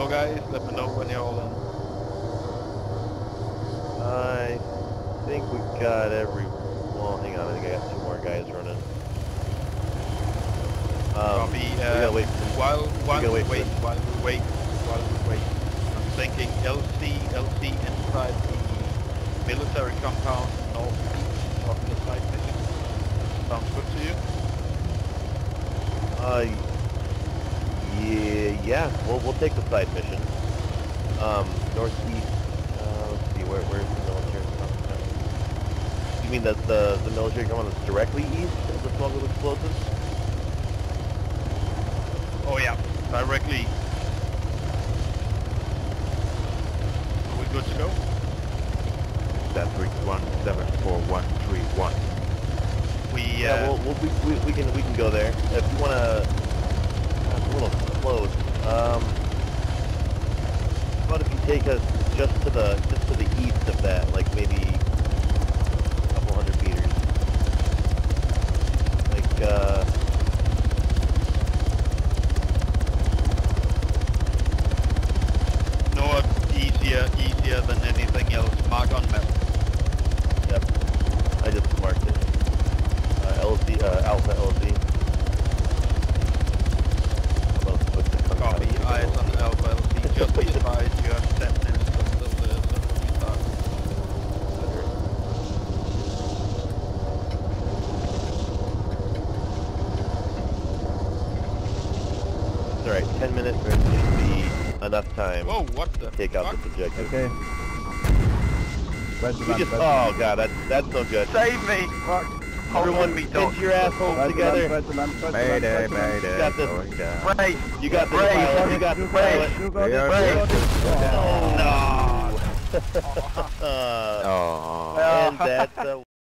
below, guys. Let me know when you're all in. I think we got every... Well, hang on. I think I got two more guys running. Um, Copy. Uh, wait while, while, we wait, wait while we wait, while we wait, I'm thinking LZ, LZ inside the military compound northeast of the side mission. Sounds good to you? Uh, yeah yeah, we'll, we'll take the side mission. Um, northeast, uh, let's see, where, where's the military? You mean that the, the military compound that's directly east of the smuggled explosives? Oh yeah, directly. Are we good to go? That's grid one seven four one three one. We Yeah, uh, we'll, we'll, we, we, we can, we can go there. If you wanna, uh, it's a little close. Um, how if you take us just to the, just to the east of that, like maybe a couple hundred meters? Like, uh, north easier, easier than anything else. Mark on map. yep, I just marked it. Uh, LZ, uh, Alpha LZ. How about put the Copy. contact Eyes on LZ? Alpha LZ. Just be advised you have 10 minutes until the until we start. It's alright, 10 minutes should be enough time Whoa, what the to take out fuck? this objective. Okay. Where's the We just, Where's the oh god, that's, that's no good. Save me! Fuck. Everyone pinch your assholes Where's the land? together. Where's the land? Where's the land? Mayday, Where's the land? mayday, Got this. going down. Brave! You got the Brave. pilot, you got the You pilot. got it, you got We it, are you got brave. it. Oh, No! Oh. and that's uh